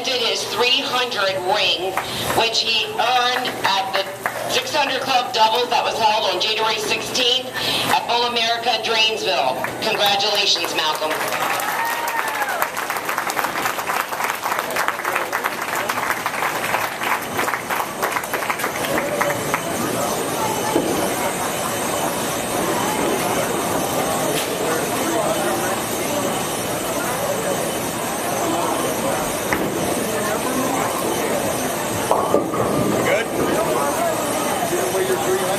presented his 300 ring, which he earned at the 600 Club Doubles that was held on January 16th at Bowl America, Dranesville. Congratulations, Malcolm. Number three.